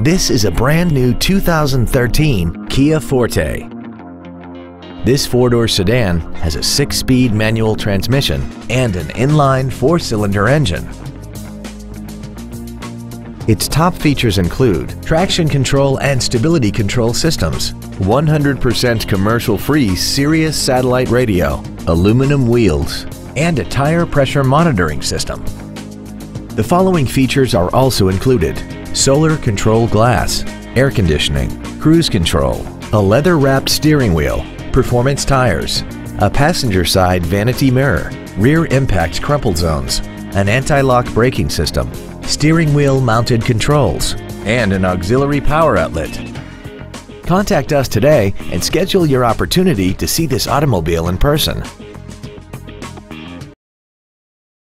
This is a brand new 2013 Kia Forte. This four-door sedan has a six-speed manual transmission and an inline four-cylinder engine. Its top features include traction control and stability control systems, 100% commercial-free Sirius satellite radio, aluminum wheels, and a tire pressure monitoring system. The following features are also included. Solar control glass, air conditioning, cruise control, a leather-wrapped steering wheel, performance tires, a passenger side vanity mirror, rear impact crumple zones, an anti-lock braking system, steering wheel mounted controls, and an auxiliary power outlet. Contact us today and schedule your opportunity to see this automobile in person.